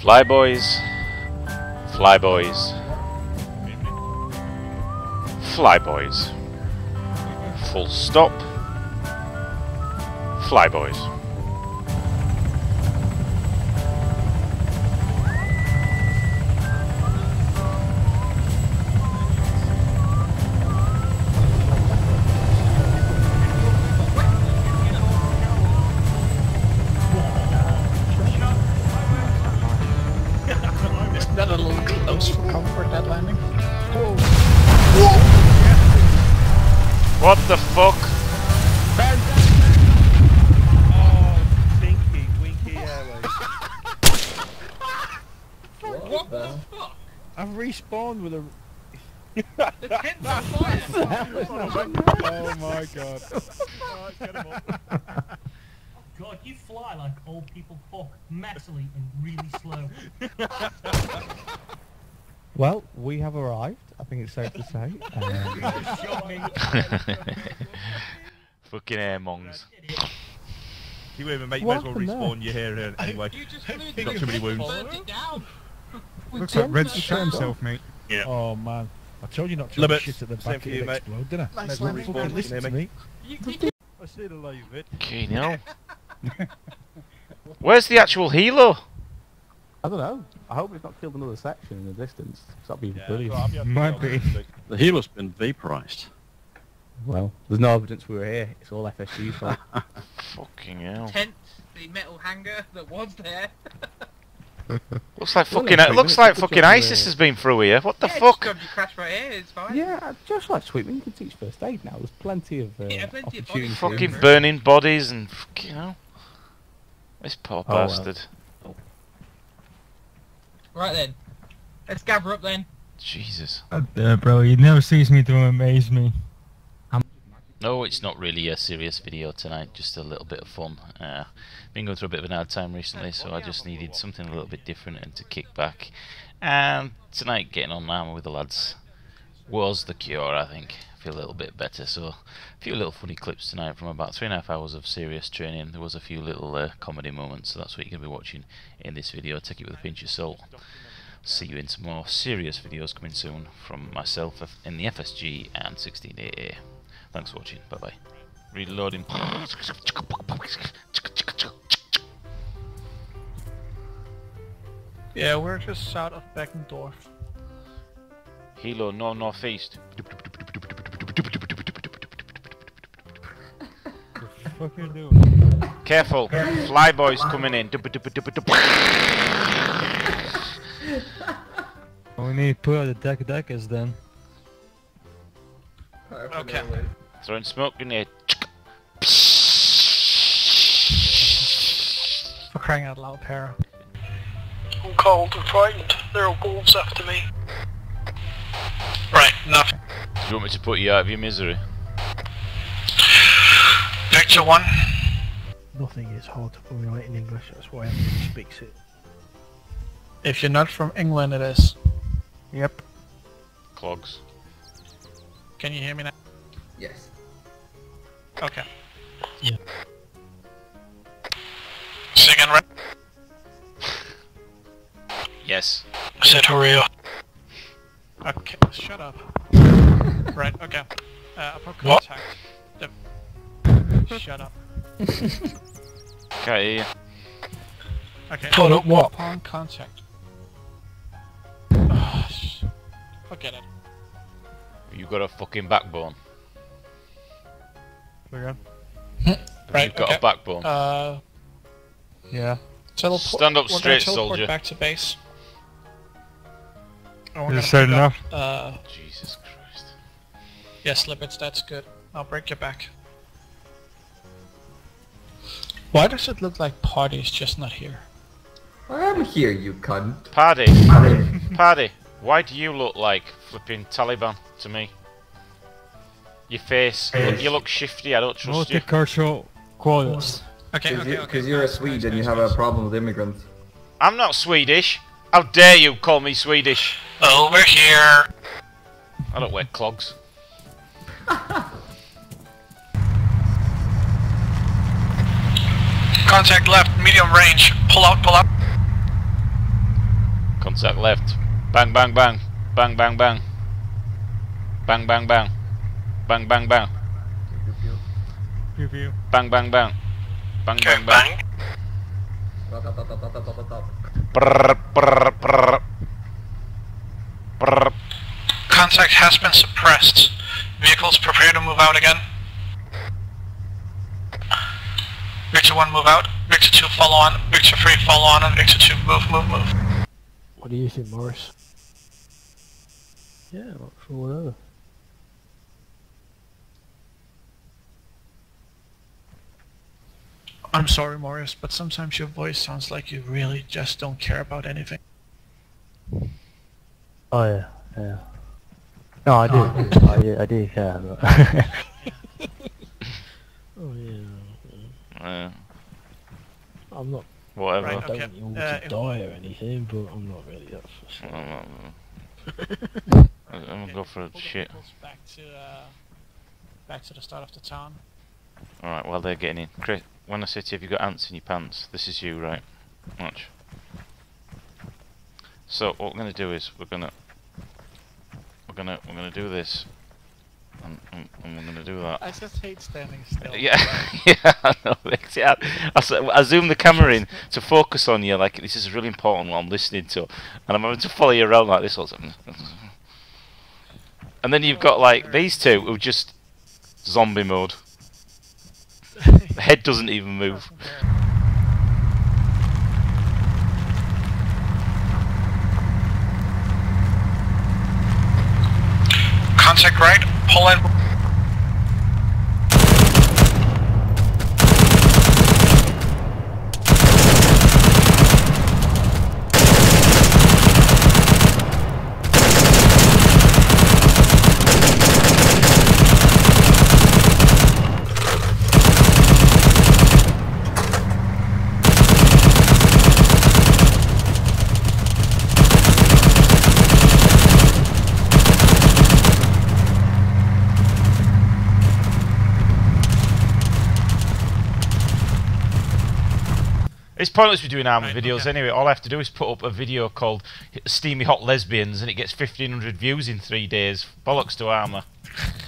Fly boys. Fly boys. Fly boys. Full stop. Fly boys. What the fuck? Oh, Winky, Winky Airways. What the fuck? I've respawned with a. The tent's on fire! oh my god. Alright, get 'em up. God, you fly like old people fuck, messily and really slow. Well, we have arrived. I think it's safe to say. Um, Fucking air mongs. You even mate, you What may as well respawn your hair here anyway. You just flew Got too many wounds. it down! Looks like Red's shot himself, mate. Yeah. oh man, I told you not to Limit. shit at the back of you, it mate. explode, didn't I? Nice Don't fucking Respawn, listen you to hear me. You, you, I see the live it. Okay, now. Where's the actual helo? I don't know. I hope it's not killed another section in the distance. 'cause that'd be Yeah, brilliant. well, I'll be Might be. The helo's been vaporized. Well, there's no evidence we were here. It's all FSG's fault. Fucking hell. tent, the metal hanger that was there. Looks like fucking. it's It looks like fucking ISIS has been through here. What the yeah, fuck? Just you crash right here, it's fine. yeah, just like sweeping, you can teach first aid now. There's plenty of uh, Yeah, plenty of bodies. for Fucking burning bodies and fucking hell. This poor Oh, well. Bastard. Right then. Let's gather up then. Jesus. God damn, bro, you never cease me to amaze me. No, it's not really a serious video tonight, just a little bit of fun. Uh, been going through a bit of an hard time recently, so I just needed something a little bit different and to kick back. And tonight, getting on armour with the lads was the cure, I think. A little bit better, so a few little funny clips tonight from about three and a half hours of serious training. There was a few little uh, comedy moments, so that's what you're going to be watching in this video. Take it with a pinch of salt. See you in some more serious videos coming soon from myself in the FSG and 16AA. Thanks for watching. Bye bye. Reloading. Yeah, we're just south of Beckendorf. Helo, no northeast. Fuck you doing? Careful, flyboys coming in. We need to put out the deck deckers then. Okay. Throwing smoke grenade. For crying out loud, Para. I'm cold and frightened. There are wolves after me. Right, enough. Do you want me to put you out of your misery? Picture one. Nothing is hard to formulate in English, that's why everybody speaks it. If you're not from England, it is. Yep. Clogs. Can you hear me now? Yes. Okay. Second right. Yes. Said hurry up. Okay, shut up. right, okay. Uh, What? contact. The... Shut up. Can't hear you. Okay. Put up what? Upon contact. Sh- Forget it. You got a fucking backbone. We're good. Have you got a backbone? Uh, Yeah. teleport. Stand up we're straight, teleport soldier. back to base. And we're Is gonna it straight pick up, enough? Uh, Jesus Christ. yes, Libbits, that's good. I'll break your back. Why does it look like Paddy's just not here? I'm here, you cunt. Paddy. Paddy. Why do you look like flipping Taliban to me? Your face. You look, you look shifty. I don't trust you. Multicultural quotas. Okay, Because okay, you, okay. 'cause you're a Swede and you have a problem with immigrants. I'm not Swedish. How dare you call me Swedish? Over here. I don't wear clogs. Contact left, medium range. Pull out, pull out. Contact left. Bang, bang, bang. Bang, bang, bang. Bang, bang, bang. Bang, bang, bang. Pew pew. Bang, bang, bang. Bang, Okay, bang, bang. Contact has been suppressed. Vehicles prepare to move out again. Victor 1 move out. Victor 2 follow on. Victor 3 follow on. And Victor 2 move, move, move. What do you think, Morris? Yeah, not sure whatever. I'm sorry, Morris, but sometimes your voice sounds like you really just don't care about anything. Oh yeah, yeah. No, I do. I do. I do care. But Oh yeah. Uh, I'm not. whatever. Right, I don't you all Uh, to die or anything, but I'm not really that fussed. know. I'm gonna go for a shit. Back to uh, back to the start of the town. Alright, well they're getting in. Chris, when I say to you, have you got ants in your pants? This is you, right? Watch. So what we're gonna do is we're gonna we're gonna we're gonna do this, and, and, and we're gonna do that. I just hate standing still. Yeah, yeah, I know. Vix, Yeah, I, s- I zoom the camera in to focus on you, like this is really important what I'm listening to, and I'm having to follow you around like this. Also. And then you've got like these two who just zombie mode. The head doesn't even move. Contact right. Pull It's pointless we doing armor videos anyway. All I have to do is put up a video called "Steamy Hot Lesbians" and it gets 1500 views in three days. Bollocks to armor.